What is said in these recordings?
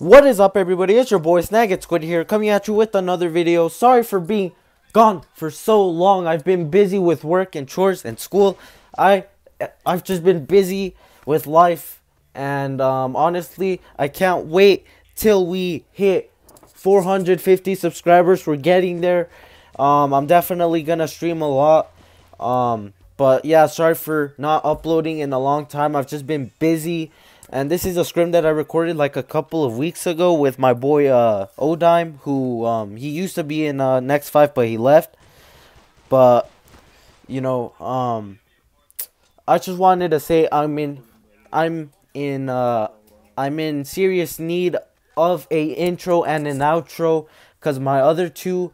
What is up everybody, it's your boy Snagit Squid here, coming at you with another video. Sorry for being gone for so long, I've been busy with work and chores and school. I, I've just been busy with life, and um, honestly, I can't wait till we hit 450 subscribers, we're getting there. Um, I'm definitely gonna stream a lot, um, but yeah, sorry for not uploading in a long time, I've just been busy and this is a scrim that I recorded like a couple of weeks ago with my boy uh, Odime, who um, he used to be in uh, Next Five, but he left. But you know, um, I just wanted to say I'm in, I'm in, uh, I'm in serious need of a intro and an outro, cause my other two,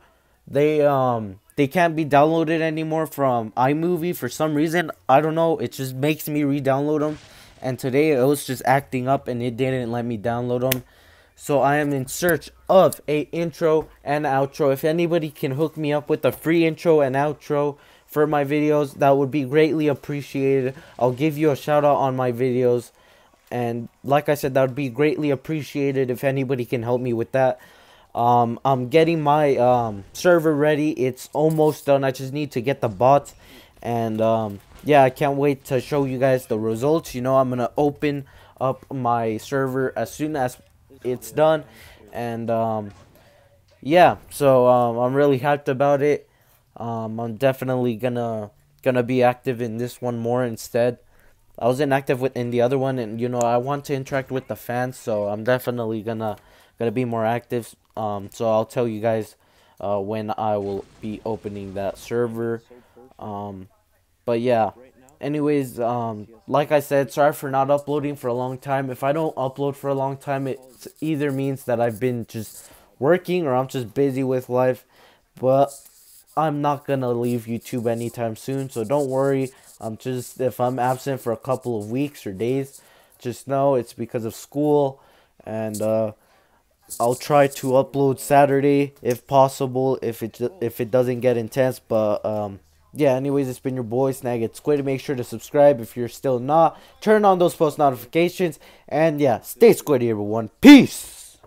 they um they can't be downloaded anymore from iMovie for some reason. I don't know. It just makes me re-download them and today it was just acting up and it didn't let me download them so i am in search of a intro and outro. If anybody can hook me up with a free intro and outro for my videos that would be greatly appreciated. I'll give you a shout out on my videos. And like i said that would be greatly appreciated if anybody can help me with that. Um, i'm getting my um, server ready. It's almost done. I just need to get the bots and um, yeah, I can't wait to show you guys the results. You know, I'm going to open up my server as soon as it's done. And, um, yeah, so um, I'm really hyped about it. Um, I'm definitely gonna gonna be active in this one more instead. I was inactive with in the other one, and you know I want to interact with the fans, so I'm definitely gonna gonna be more active. Um, so I'll tell you guys uh, when I will be opening that server. Um, but yeah. Anyways, um, like I said, sorry for not uploading for a long time. If I don't upload for a long time, it either means that I've been just working or I'm just busy with life. But I'm not gonna leave YouTube anytime soon, so don't worry. I'm just if I'm absent for a couple of weeks or days, just know it's because of school, and uh, I'll try to upload Saturday if possible, if it if it doesn't get intense. But um, yeah, anyways, it's been your boy Snagit Squid. Make sure to subscribe if you're still not. Turn on those post notifications. And yeah, stay squiddy, everyone. Peace.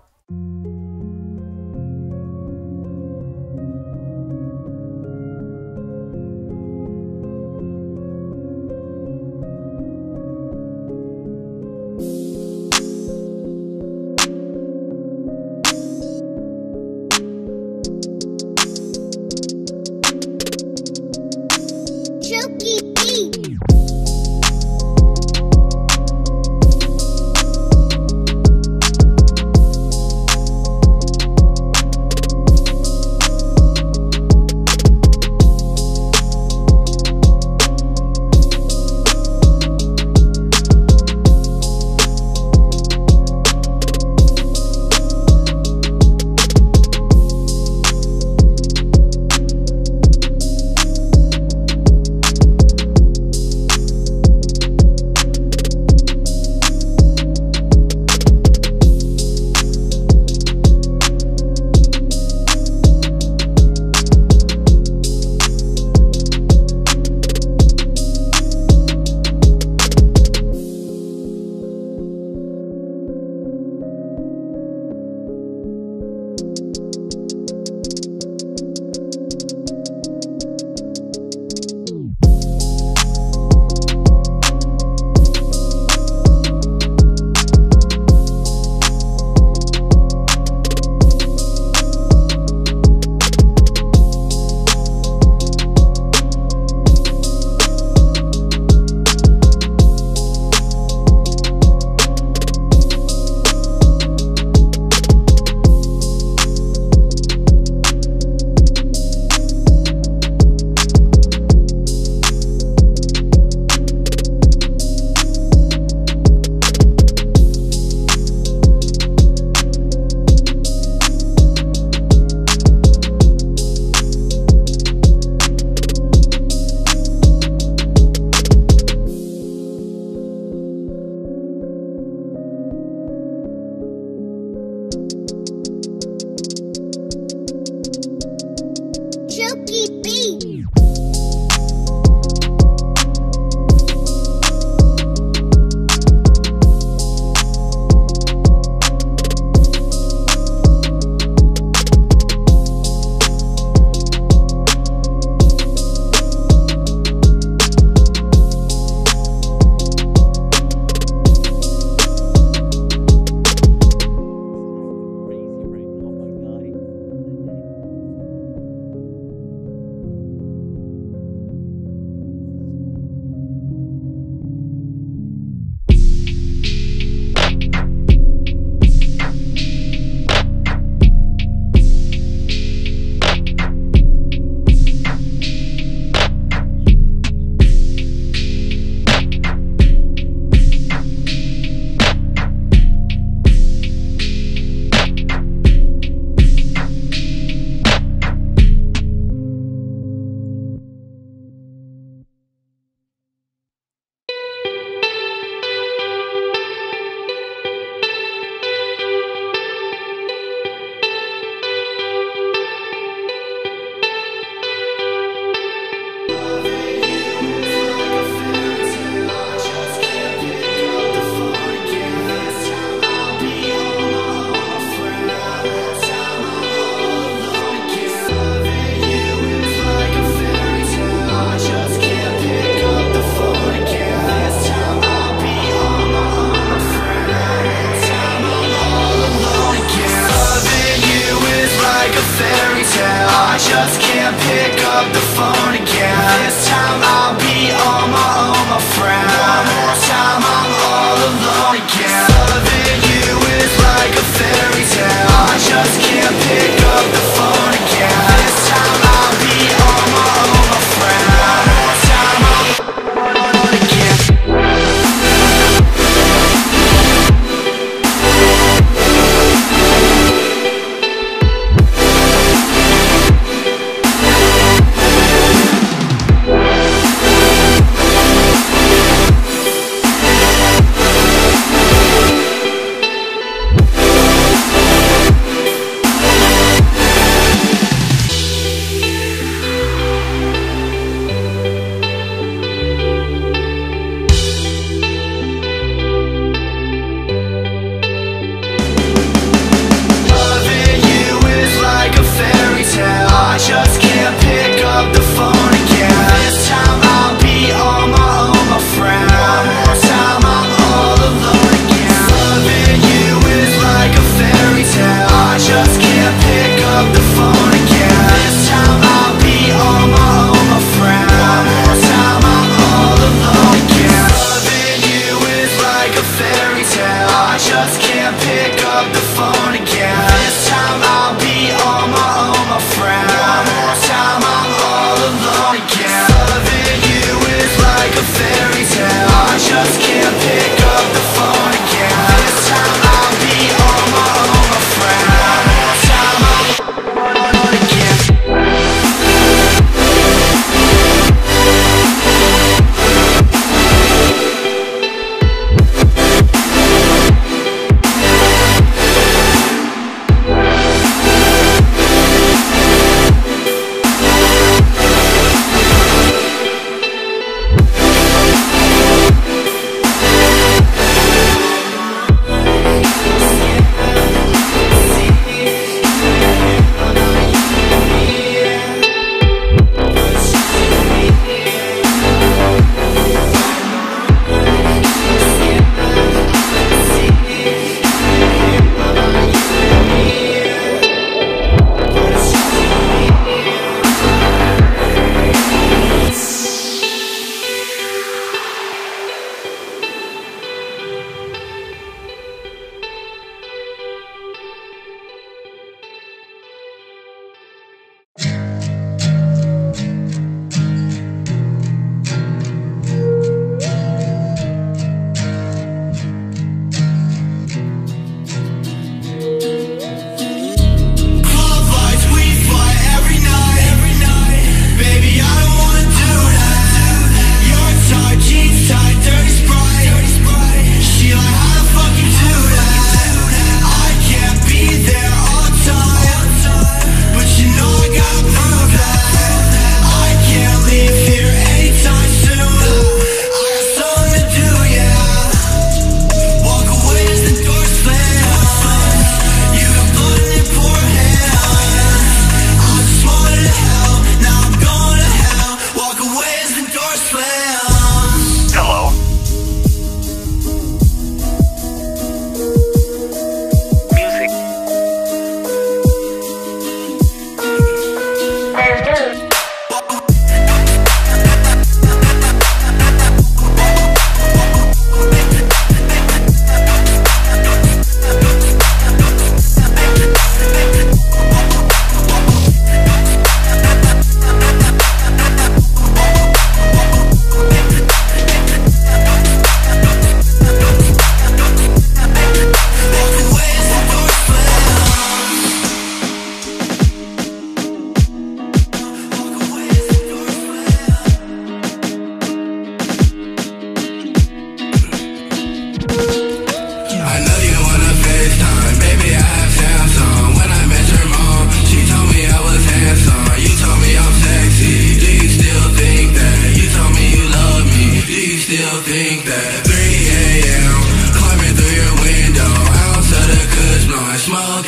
pick up the phone again. This time I'll be on my own, my friend. One more time I'm all alone again. Loving you is like a fairy tale. I just can't pick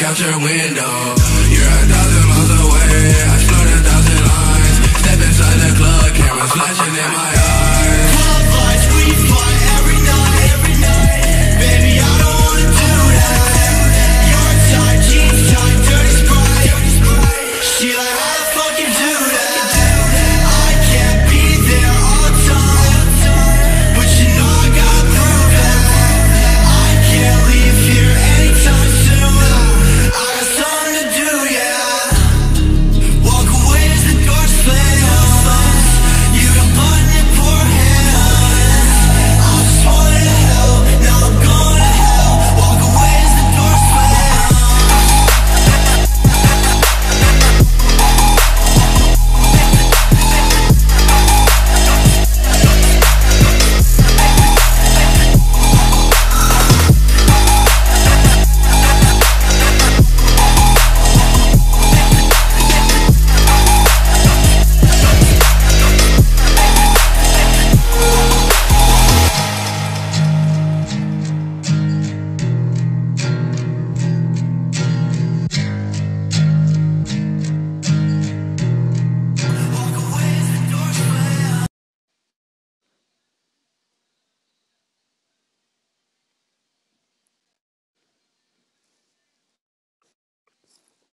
out your window. You're a thousand miles away. I explode a thousand lines Step inside the club, cameras flashing in my eyes